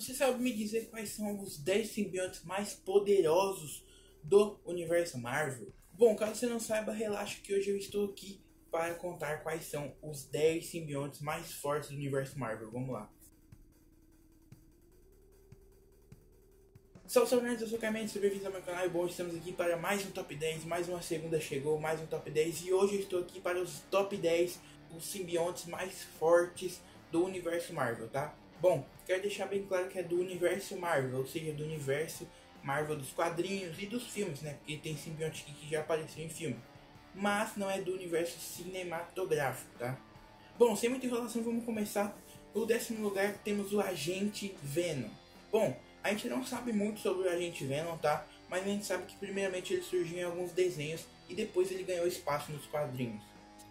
Você sabe me dizer quais são os 10 simbiontes mais poderosos do universo Marvel? Bom, caso você não saiba, relaxa que hoje eu estou aqui para contar quais são os 10 simbiontes mais fortes do universo Marvel. Vamos lá. Salve, salve eu sou o Carmen, seja bem-vindo ao meu canal e bom, estamos aqui para mais um Top 10, mais uma segunda chegou, mais um Top 10 e hoje eu estou aqui para os Top 10, os simbiontes mais fortes do universo Marvel, tá? Bom, quero deixar bem claro que é do universo Marvel, ou seja, do universo Marvel dos quadrinhos e dos filmes, né? Porque tem simbionte que já apareceu em filme. Mas não é do universo cinematográfico, tá? Bom, sem muita enrolação, vamos começar. No décimo lugar temos o Agente Venom. Bom, a gente não sabe muito sobre o Agente Venom, tá? Mas a gente sabe que primeiramente ele surgiu em alguns desenhos e depois ele ganhou espaço nos quadrinhos.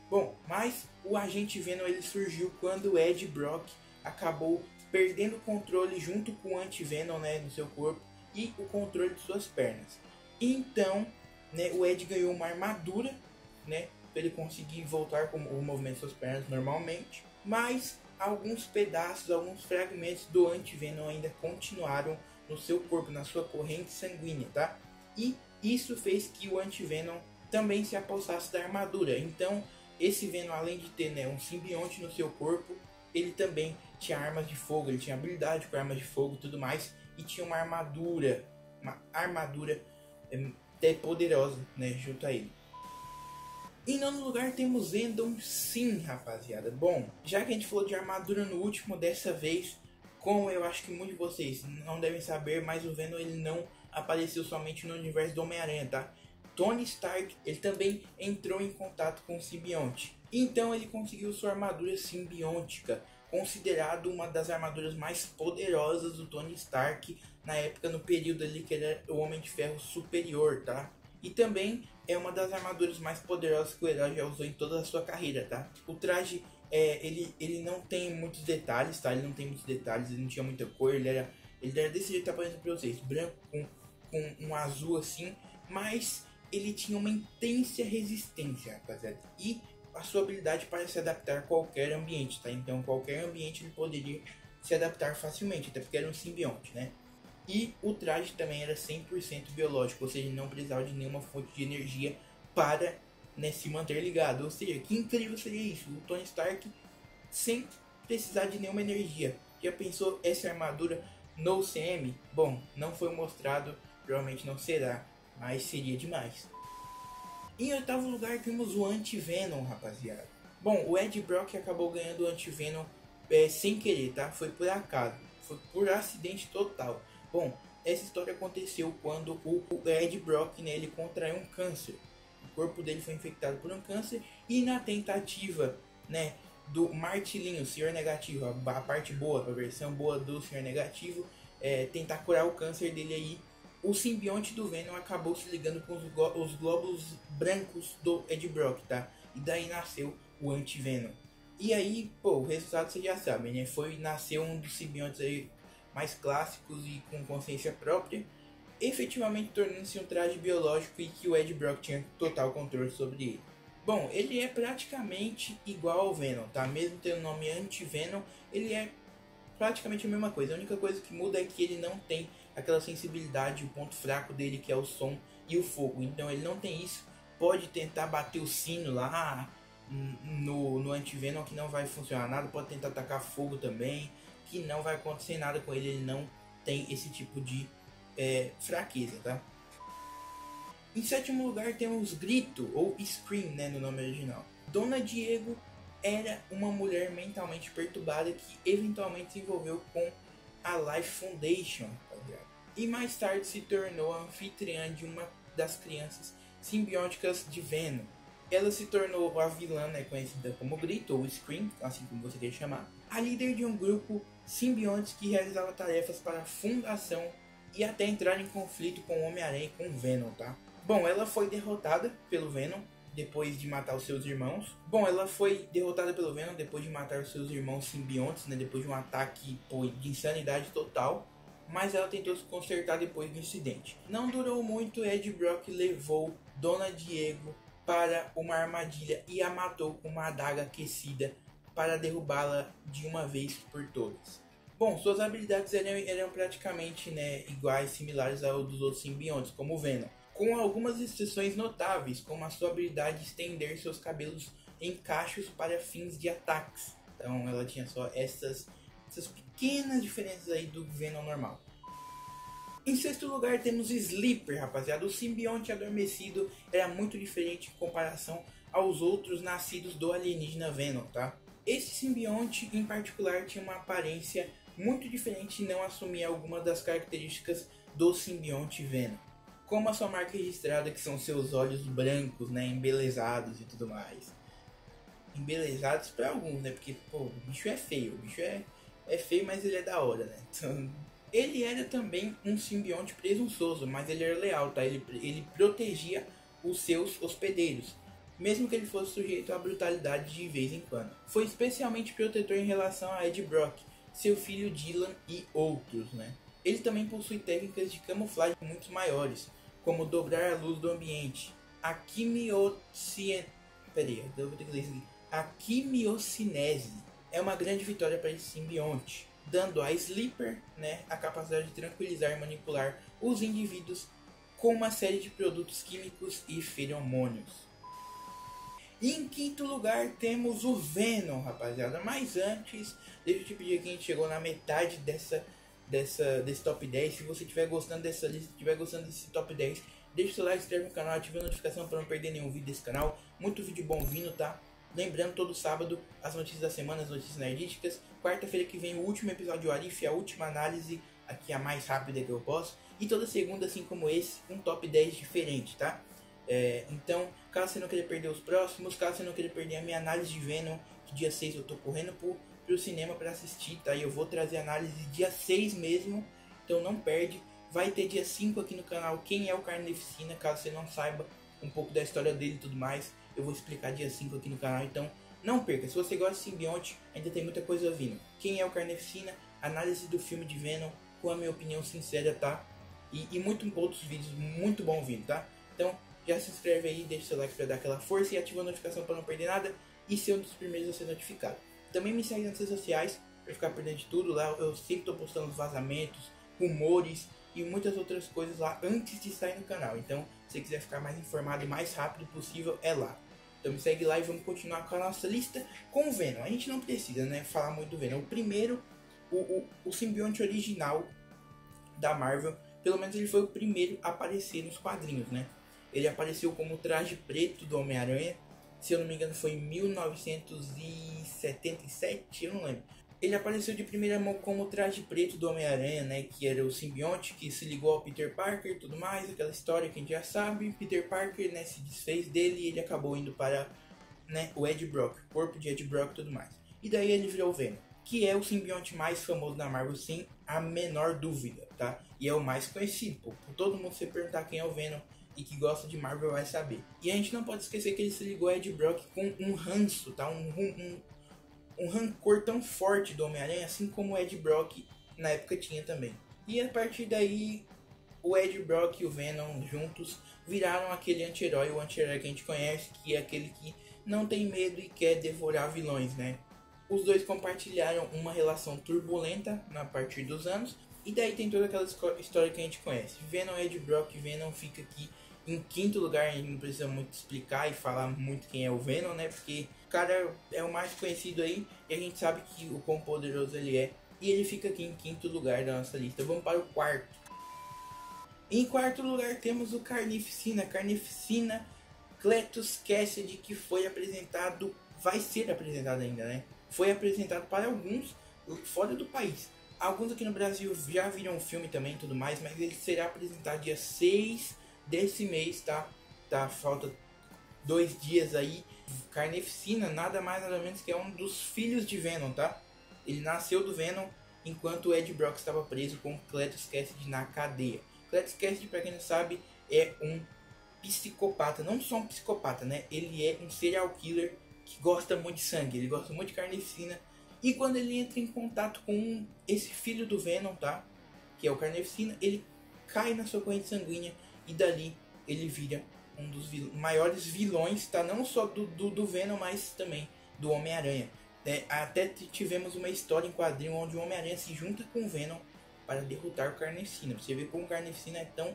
Bom, mas o Agente Venom ele surgiu quando Ed Brock acabou perdendo o controle junto com o Anti-Venom né, no seu corpo e o controle de suas pernas. Então, né, o Ed ganhou uma armadura, né, para ele conseguir voltar com o movimento de suas pernas normalmente, mas alguns pedaços, alguns fragmentos do Anti-Venom ainda continuaram no seu corpo, na sua corrente sanguínea, tá? E isso fez que o Anti-Venom também se apossasse da armadura. Então, esse Venom, além de ter né, um simbionte no seu corpo, ele também tinha armas de fogo, ele tinha habilidade com armas de fogo e tudo mais, e tinha uma armadura, uma armadura é, até poderosa, né, junto a ele. Em nono lugar temos Endon sim, rapaziada. Bom, já que a gente falou de armadura no último, dessa vez, como eu acho que muitos de vocês não devem saber, mas o Venom ele não apareceu somente no universo do Homem-Aranha, tá? Tony Stark ele também entrou em contato com o simbionte. Então ele conseguiu sua armadura simbiótica, considerado uma das armaduras mais poderosas do Tony Stark na época, no período ali que ele era o Homem de Ferro superior, tá? E também é uma das armaduras mais poderosas que o herói já usou em toda a sua carreira, tá? O traje, é, ele, ele não tem muitos detalhes, tá? Ele não tem muitos detalhes, ele não tinha muita cor, ele era, ele era desse jeito que tá aparecendo pra vocês, branco com, com um azul assim, mas ele tinha uma intensa resistência, rapaziada. E a sua habilidade para se adaptar a qualquer ambiente, tá? Então, qualquer ambiente ele poderia se adaptar facilmente, até porque era um simbionte, né? E o traje também era 100% biológico, ou seja, não precisava de nenhuma fonte de energia para né, se manter ligado. Ou seja, que incrível seria isso? O Tony Stark sem precisar de nenhuma energia. Já pensou essa armadura no CM? Bom, não foi mostrado, provavelmente não será, mas seria demais. Em oitavo lugar temos o Anti-Venom, rapaziada. Bom, o Ed Brock acabou ganhando o Anti-Venom é, sem querer, tá? Foi por acaso. Foi por acidente total. Bom, essa história aconteceu quando o Ed Brock né, ele contraiu um câncer. O corpo dele foi infectado por um câncer e na tentativa né, do Martilinho, o Senhor Negativo, a, parte boa, a versão boa do Senhor Negativo, é, tentar curar o câncer dele aí o simbionte do Venom acabou se ligando com os, os glóbulos brancos do Ed Brock, tá? E daí nasceu o Anti-Venom. E aí, pô, o resultado vocês já sabem, né? Foi, nasceu um dos simbiontes aí mais clássicos e com consciência própria, efetivamente tornando-se um traje biológico e que o Ed Brock tinha total controle sobre ele. Bom, ele é praticamente igual ao Venom, tá? Mesmo tendo o nome Anti-Venom, ele é praticamente a mesma coisa. A única coisa que muda é que ele não tem aquela sensibilidade, o ponto fraco dele que é o som e o fogo. Então ele não tem isso. Pode tentar bater o sino lá no, no antivenom que não vai funcionar nada. Pode tentar atacar fogo também, que não vai acontecer nada com ele. Ele não tem esse tipo de é, fraqueza, tá? Em sétimo lugar temos Grito, ou Scream, né, no nome original. Dona Diego era uma mulher mentalmente perturbada que eventualmente se envolveu com a Life Foundation, e mais tarde se tornou a anfitriã de uma das crianças simbióticas de Venom. Ela se tornou a vilã, né, conhecida como Grito ou Scream, assim como você quer chamar, a líder de um grupo simbiontes que realizava tarefas para a fundação e até entrar em conflito com Homem-Aranha e com Venom, tá? Bom, ela foi derrotada pelo Venom depois de matar os seus irmãos. Bom, ela foi derrotada pelo Venom depois de matar os seus irmãos simbiontes, né? Depois de um ataque pô, de insanidade total mas ela tentou se consertar depois do incidente. Não durou muito, Ed Brock levou Dona Diego para uma armadilha e a matou com uma adaga aquecida para derrubá-la de uma vez por todas. Bom, suas habilidades eram, eram praticamente né, iguais, similares ao dos outros simbiontes, como Venom. Com algumas exceções notáveis, como a sua habilidade de estender seus cabelos em cachos para fins de ataques. Então ela tinha só essas, essas pequenas diferenças aí do Venom normal. Em sexto lugar temos Sleeper, rapaziada. O simbionte adormecido era muito diferente em comparação aos outros nascidos do alienígena Venom, tá? Esse simbionte em particular tinha uma aparência muito diferente e não assumia algumas das características do simbionte Venom. Como a sua marca registrada, que são seus olhos brancos, né, embelezados e tudo mais. Embelezados para alguns, né? Porque, pô, o bicho é feio, o bicho é, é feio, mas ele é da hora, né? Então, ele era também um simbionte presunçoso, mas ele era leal, tá? Ele, ele protegia os seus hospedeiros, mesmo que ele fosse sujeito à brutalidade de vez em quando. Foi especialmente protetor em relação a Ed Brock, seu filho Dylan e outros, né? Ele também possui técnicas de camuflagem muito maiores, como dobrar a luz do ambiente, a quimiocien... Peraí, eu vou ter que ler isso aqui. A quimiocinese é uma grande vitória para esse simbionte dando a Sleeper né, a capacidade de tranquilizar e manipular os indivíduos com uma série de produtos químicos e feromônios. Em quinto lugar temos o Venom, rapaziada. Mas antes, deixa eu te pedir que a gente chegou na metade dessa, dessa, desse top 10. Se você estiver gostando dessa lista, estiver gostando desse top 10, deixa o seu like, se inscreve no canal, ativa a notificação para não perder nenhum vídeo desse canal. Muito vídeo bom vindo, tá? Lembrando, todo sábado, as notícias da semana, as notícias nerdísticas. Quarta-feira que vem, o último episódio do Arif, a última análise, aqui a mais rápida que eu posso. E toda segunda, assim como esse, um top 10 diferente, tá? É, então, caso você não queira perder os próximos, caso você não queira perder a minha análise de Venom, que dia 6 eu tô correndo pro, pro cinema para assistir, tá? E eu vou trazer análise dia 6 mesmo, então não perde. Vai ter dia 5 aqui no canal quem é o Carneficina, caso você não saiba um pouco da história dele e tudo mais eu vou explicar dia 5 aqui no canal, então não perca. Se você gosta de simbionte, ainda tem muita coisa vindo. Quem é o Carneficina? Análise do filme de Venom, com a minha opinião sincera, tá? E, e muito outros vídeos muito bom vindo, tá? Então já se inscreve aí, deixa seu like para dar aquela força e ativa a notificação para não perder nada e ser um dos primeiros a ser notificado. Também me segue nas redes sociais para ficar perdendo de tudo lá. Eu sempre estou postando vazamentos, rumores e muitas outras coisas lá antes de sair no canal. Então, se quiser ficar mais informado e mais rápido possível, é lá. Então me segue lá e vamos continuar com a nossa lista com o Venom. A gente não precisa né, falar muito do Venom. O primeiro, o, o, o simbionte original da Marvel, pelo menos ele foi o primeiro a aparecer nos quadrinhos, né? Ele apareceu como traje preto do Homem-Aranha. Se eu não me engano foi em 1977, eu não lembro. Ele apareceu de primeira mão como o traje preto do Homem-Aranha, né? Que era o simbionte que se ligou ao Peter Parker e tudo mais, aquela história que a gente já sabe. Peter Parker né, se desfez dele e ele acabou indo para né, o Ed Brock, corpo de Ed Brock e tudo mais. E daí ele virou o Venom, que é o simbionte mais famoso da Marvel, sem a menor dúvida, tá? E é o mais conhecido, pô. Por todo mundo se perguntar quem é o Venom e que gosta de Marvel vai saber. E a gente não pode esquecer que ele se ligou a Ed Brock com um ranço, tá? Um, um, um rancor tão forte do Homem-Aranha, assim como o Ed Brock na época tinha também. E a partir daí, o Ed Brock e o Venom juntos viraram aquele anti-herói, o anti-herói que a gente conhece, que é aquele que não tem medo e quer devorar vilões, né? Os dois compartilharam uma relação turbulenta na partir dos anos, e daí tem toda aquela história que a gente conhece. Venom, Ed Brock, Venom fica aqui em quinto lugar, a gente não precisa muito explicar e falar muito quem é o Venom, né? Porque o cara é o mais conhecido aí e a gente sabe que o quão poderoso ele é. E ele fica aqui em quinto lugar da nossa lista. Vamos para o quarto. Em quarto lugar temos o Carnificina. Carnificina Cletus Cassidy, que foi apresentado, vai ser apresentado ainda, né? Foi apresentado para alguns fora do país. Alguns aqui no Brasil já viram o filme também e tudo mais, mas ele será apresentado dia 6 desse mês, tá? Tá, falta dois dias aí. Carneficina, nada mais nada menos que é um dos filhos de Venom, tá? Ele nasceu do Venom enquanto Ed Brock estava preso com Cletus Cassidy na cadeia. Cletus Cassidy, pra quem não sabe, é um psicopata, não só um psicopata, né? Ele é um serial killer que gosta muito de sangue, ele gosta muito de carnificina. E quando ele entra em contato com esse filho do Venom, tá? Que é o carnificina, ele cai na sua corrente sanguínea e dali ele vira um dos vil maiores vilões, tá? Não só do, do, do, Venom, mas também do Homem-Aranha. É, até tivemos uma história em quadrinho onde o Homem-Aranha se junta com o Venom para derrotar o Carnificina. Você vê como o Carnificina é tão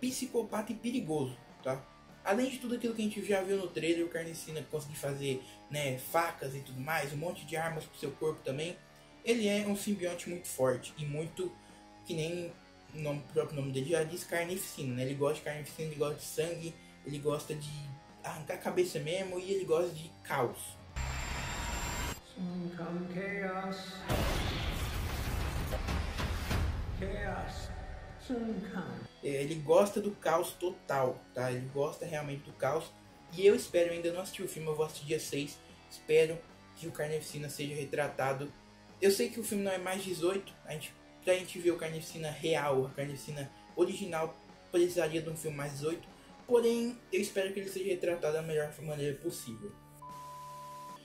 psicopata e perigoso, tá? Além de tudo aquilo que a gente já viu no trailer, o Carnificina conseguir fazer né, facas e tudo mais, um monte de armas pro seu corpo também. Ele é um simbionte muito forte e muito que nem nome, o próprio nome dele já diz carnificina, né? Ele gosta de carnificina, ele gosta de sangue, ele gosta de arrancar a cabeça mesmo e ele gosta de caos. Chaos. Chaos. É, ele gosta do caos total, tá? Ele gosta realmente do caos. E eu espero, ainda não assisti o filme, eu vou assistir dia 6. Espero que o Carnificina seja retratado. Eu sei que o filme não é mais 18, a gente, pra gente ver o Carnificina real, a Carnificina original, precisaria de um filme mais 18. Porém, eu espero que ele seja retratado da melhor maneira possível.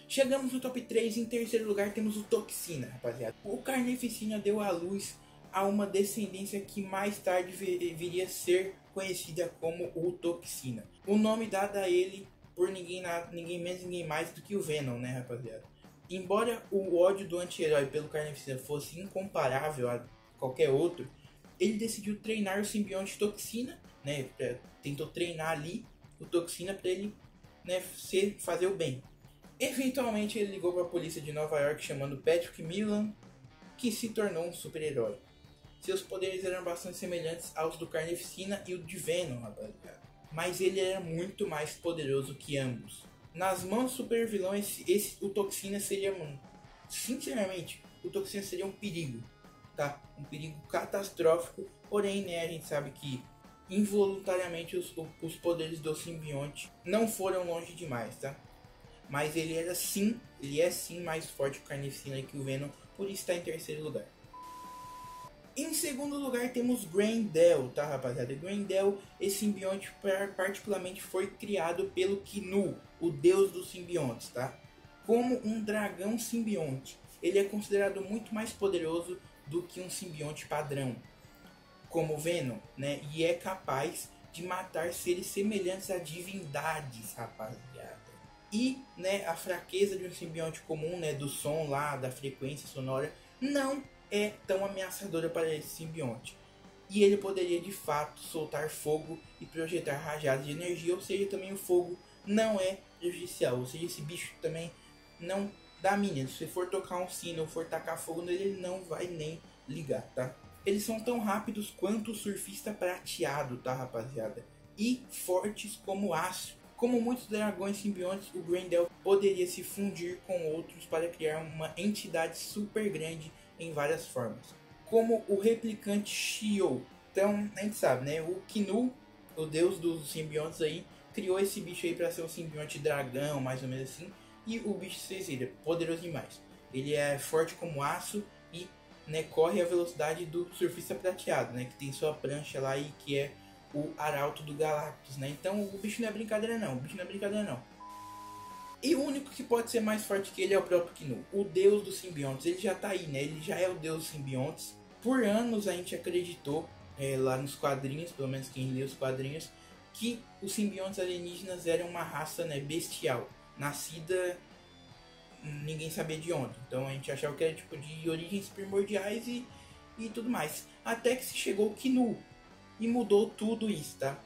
Chegamos no top 3, em terceiro lugar temos o Toxina, rapaziada. O Carnificina deu à luz a uma descendência que mais tarde viria a ser conhecida como o Toxina. O nome dado a ele por ninguém, ninguém menos ninguém mais do que o Venom, né, rapaziada? Embora o ódio do anti-herói pelo Carnificina fosse incomparável a qualquer outro, ele decidiu treinar o simbionte Toxina, né? Tentou treinar ali o Toxina para ele né, ser, fazer o bem. Eventualmente ele ligou para a polícia de Nova York chamando Patrick Milan, que se tornou um super-herói. Seus poderes eram bastante semelhantes aos do Carnificina e o de Venom, rapaziada. Mas ele era muito mais poderoso que ambos. Nas mãos do super vilão, esse, esse, o Toxina seria, mano, sinceramente, o Toxina seria um perigo, tá? Um perigo catastrófico. Porém, né, a gente sabe que involuntariamente os, os poderes do simbionte não foram longe demais, tá? Mas ele era sim, ele é sim mais forte que o Carnificina e que o Venom, por isso está em terceiro lugar. Em segundo lugar temos Grendel, tá rapaziada? Grendel, esse simbionte particularmente foi criado pelo Kinu, o deus dos simbiontes, tá? Como um dragão simbionte. Ele é considerado muito mais poderoso do que um simbionte padrão, como Venom, né? E é capaz de matar seres semelhantes a divindades, rapaziada. E, né, a fraqueza de um simbionte comum, né, do som lá, da frequência sonora, não é tão ameaçadora para esse simbionte. E ele poderia de fato soltar fogo e projetar rajadas de energia, ou seja, também o fogo não é prejudicial, ou seja, esse bicho também não dá mínima. Se for tocar um sino ou for tacar fogo nele, ele não vai nem ligar, tá? Eles são tão rápidos quanto o surfista prateado, tá, rapaziada? E fortes como aço. Como muitos dragões simbiontes, o Grendel poderia se fundir com outros para criar uma entidade super grande em várias formas, como o replicante Shio. Então, a gente sabe, né? O Kinu, o deus dos simbiontes aí, criou esse bicho aí para ser um simbionte dragão, mais ou menos assim. E o bicho viram, poderoso demais. Ele é forte como aço e né, corre a velocidade do surfista prateado, né? Que tem sua prancha lá e que é o arauto do Galactus, né? Então o bicho não é brincadeira não, o bicho não é brincadeira não. E o único que pode ser mais forte que ele é o próprio Kinu, o deus dos simbiontes. Ele já tá aí, né? Ele já é o deus dos simbiontes. Por anos a gente acreditou, é, lá nos quadrinhos, pelo menos quem lê os quadrinhos, que os simbiontes alienígenas eram uma raça né, bestial, nascida ninguém sabia de onde. Então a gente achava que era tipo de origens primordiais e, e tudo mais. Até que se chegou o e mudou tudo isso, tá?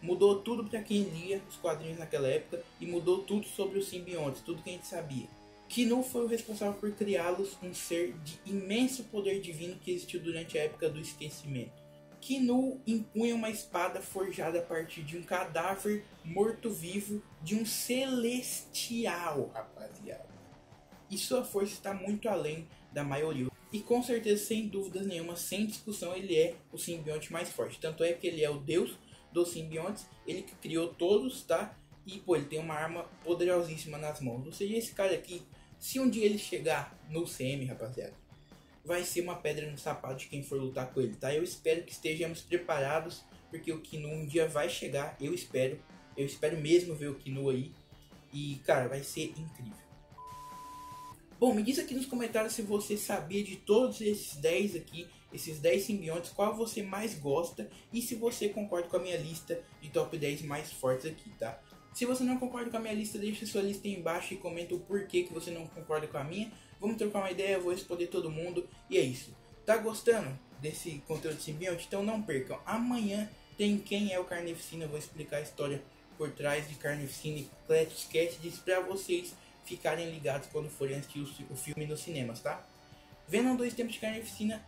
Mudou tudo para quem lia os quadrinhos naquela época e mudou tudo sobre os simbiontes, tudo que a gente sabia. Kinu foi o responsável por criá-los um ser de imenso poder divino que existiu durante a época do esquecimento. Kinu impunha uma espada forjada a partir de um cadáver morto-vivo de um celestial, rapaziada. E sua força está muito além da maioria. E com certeza, sem dúvidas nenhuma, sem discussão, ele é o simbionte mais forte. Tanto é que ele é o deus dos simbiontes, ele que criou todos, tá? E pô, ele tem uma arma poderosíssima nas mãos. Ou seja, esse cara aqui, se um dia ele chegar no CM, rapaziada, vai ser uma pedra no sapato de quem for lutar com ele, tá? Eu espero que estejamos preparados, porque o Kinu um dia vai chegar, eu espero. Eu espero mesmo ver o Kinu aí. E, cara, vai ser incrível. Bom, me diz aqui nos comentários se você sabia de todos esses 10 aqui esses 10 simbiontes, qual você mais gosta e se você concorda com a minha lista de top 10 mais fortes aqui, tá? Se você não concorda com a minha lista, deixa sua lista aí embaixo e comenta o porquê que você não concorda com a minha. Vamos trocar uma ideia, eu vou responder todo mundo. E é isso. Tá gostando desse conteúdo de simbionte? Então não percam. Amanhã tem Quem é o Carnificina. Eu vou explicar a história por trás de Carnificina e Cletus Cassidy pra vocês ficarem ligados quando forem assistir o, filme nos cinemas, tá? Venom 2 Tempos de Carnificina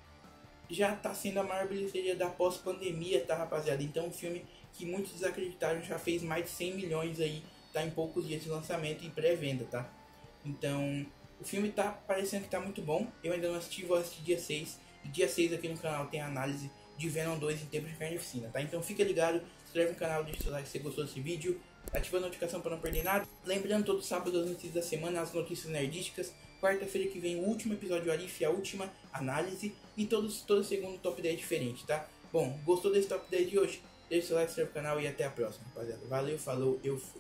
já tá sendo a maior bilheteria da pós-pandemia, tá rapaziada? Então um filme que muitos desacreditaram já fez mais de 100 milhões aí, tá em poucos dias de lançamento e pré-venda, tá? Então, o filme tá parecendo que tá muito bom. Eu ainda não assisti, vou assistir dia 6. E dia 6 aqui no canal tem análise de Venom 2 em tempo de carnificina, tá? Então fica ligado, inscreve no canal, deixa o like se você gostou desse vídeo, ativa a notificação para não perder nada. Lembrando, todo sábado as notícias da semana, as notícias nerdísticas. Quarta-feira que vem o último episódio do Arif, a última análise. E todos, todo segundo top 10 diferente, tá? Bom, gostou desse top 10 de hoje? Deixa o like, se inscreve no canal e até a próxima, rapaziada. Valeu, falou, eu fui.